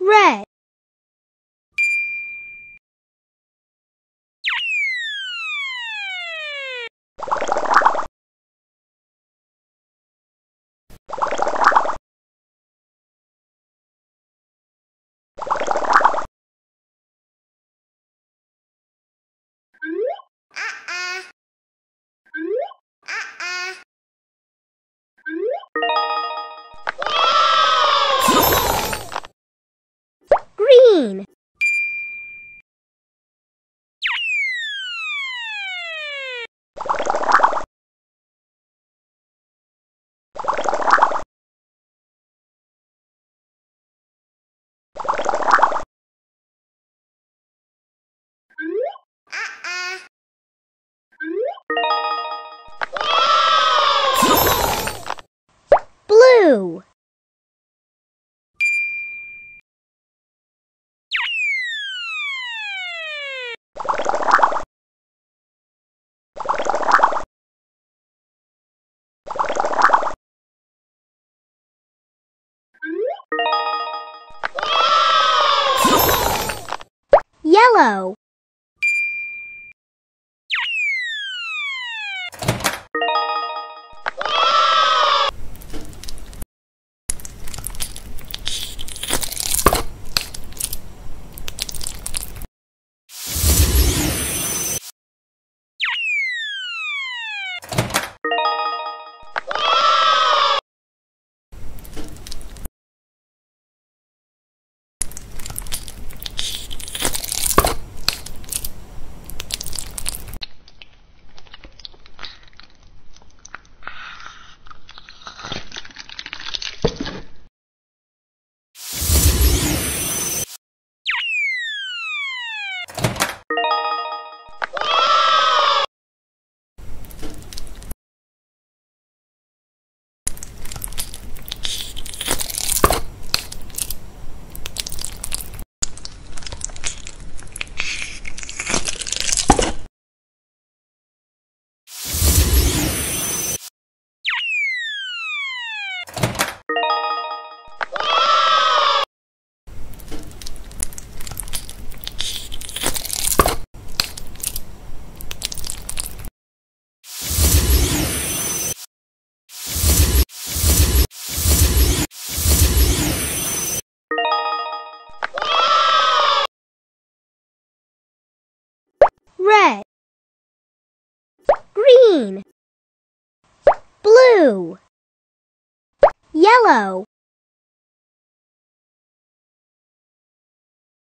red. Yellow. Red, green, blue, yellow.